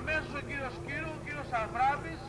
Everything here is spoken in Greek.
Αμέσως ο κύριος Κύρου, ο κύριος Αβράμης,